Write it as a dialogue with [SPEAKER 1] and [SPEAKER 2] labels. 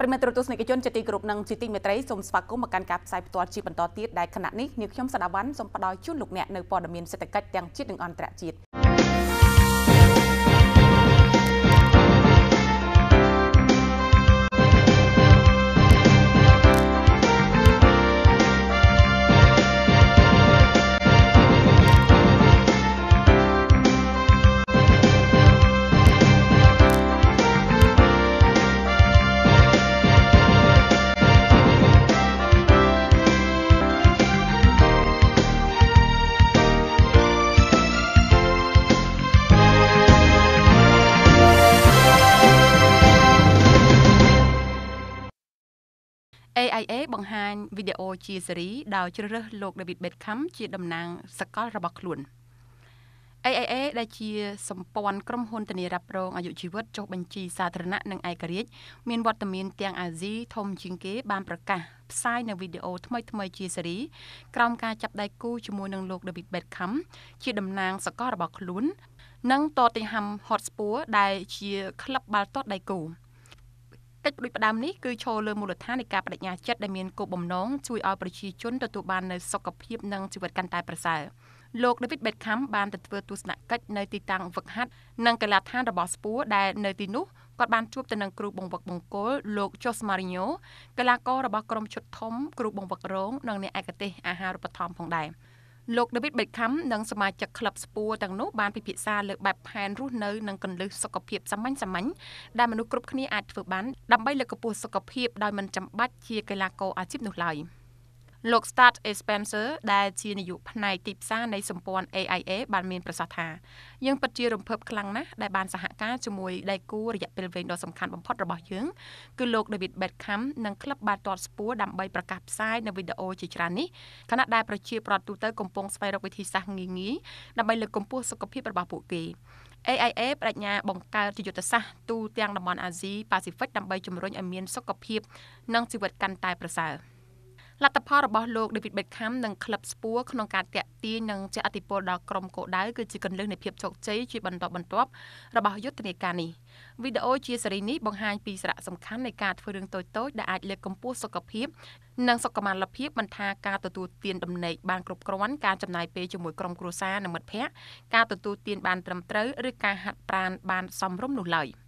[SPEAKER 1] ប្រិមត្តទស្សនិកជនជាទីគោរពនិងជាទីមេត្រីសូមស្វាគមន៍មកកាន់ការផ្សាយផ្ទាល់ជាបន្តទៀតដែលខណៈនេះនាងខ្ញុំសដាវ៉ាន់សូមផ្ដល់ជូនលោកអ្នកនៅព័ត៌មានសេដ្ឋកិច្ចទាំងជាតិនិងអន្តរជាតិ AIA បង្ហាញវីដេអូជាស៊េរីដោយជ្រើសរើសលោក David Beckham ជាតំណាងសកលរបស់ខ្លួន AIA ដែលជាសម្ព័ន្ធក្រុមហ៊ុនធានារ៉ាប់រងអាយុជីវិតចុះបញ្ជីសាធារណៈនិងឯករាជ្យមានវត្តមានទាំងអាស៊ីធំជាងគេបានប្រកាសផ្សាយនៅវីដេអូថ្មីថ្មីជាស៊េរីក្រោមការចាប់ដៃគូជាមួយនឹងលោក David Beckham ជាតំណាងសកលរបស់ខ្លួន និង Tottenham Hotspur ដែលជាក្លឹបបាល់ទាត់ដៃគូ កិច្ចផ្ដួចផ្ដើមនេះគឺឈរលើមូលដ្ឋាននៃការបដិញ្ញាចិត្តដែលមានគោលបំណងជួយឲ្យប្រជាជនទទួលបាននូវសុខភាពនិងជីវិតកាន់តែប្រសើរលោក David Beckham បានទៅធ្វើទស្សនកិច្ចនៅទីតាំងវឹកហាត់និងកីឡដ្ឋានរបស់ស្ពួរដែលនៅទីនោះគាត់បានជួបទៅនឹងគ្រូបង្វឹកបង្គោលលោក Jose Mourinho កីឡាកររបស់ក្រុមឈុតធំគ្រូបង្វឹករងនិងអ្នកឯកទេសអាហារូបត្ថម្ភផងដែរ។ លោក David Beckham និងសមាជិកក្លឹបស្ពួរទាំងនោះបានពិភាក្សាលើបែបផែនរស់នៅនិងកន្លឹះសុខភាពសាមញ្ញសាមញ្ញដែលមនុស្សគ្រប់គ្នាអាចធ្វើបានដើម្បីលើកកម្ពស់សុខភាពដោយមិនចាំបាច់ជាកីឡាករអាជីពនោះឡើយ។ លោក Start A Spencer ដែលជានាយកផ្នែកទីផ្សារនៃសម្ព័ន្ធ AIA បានមានប្រសាសន៍ថាយើងពិតជារំភើបខ្លាំងណាស់ដែលបានសហការជាមួយដៃគូរយៈពេលវែងដ៏សំខាន់បំផុតរបស់យើងគឺលោក David Beckham និងក្លឹបបាល់ទាត់ស្ពួរដើម្បីប្រកាសផ្សាយនៅវីដេអូជាច្រើននេះខណៈដែលប្រជាប្រដ្ឋទូទៅកំពុងស្វែងរកវិធីសាស្ត្រងាយៗដើម្បីលើកកម្ពស់សុខភាពរបស់ពួកគេ AIA បដិញ្ញាបង្កើតជាយុទ្ធសាស្ត្រទូទាំងតំបន់អាស៊ីប៉ាស៊ីហ្វិកដើម្បីជំរុញឲ្យមានសុខភាពនិងជីវិតកាន់តែប្រសើរ។ លទ្ធផលរបស់លោក David Beckham និងក្លឹបស្ពួរក្នុងការតាក់ទាញនិងជះឥទ្ធិពលដល់ក្រុមគោលដៅគឺជាកន្លឹះនៃភាពជោគជ័យជាបន្តបន្ទាប់របស់យុទ្ធនាការនេះវីដេអូជាស៊េរីនេះបង្ហាញពីសារៈសំខាន់នៃការធ្វើរឿងតូចៗដែលអាចលើកកម្ពស់សុខភាពនិងសុខុមាលភាពមិនថាការទទួលទានដំណេកបានគ្រប់គ្រាន់ការចំណាយពេលជាមួយក្រុមគ្រួសារនិងមិត្តភ័ក្តិការទទួលទានបានត្រឹមត្រូវឬការហាត់ប្រាណបានសមរម្យនោះឡើយ។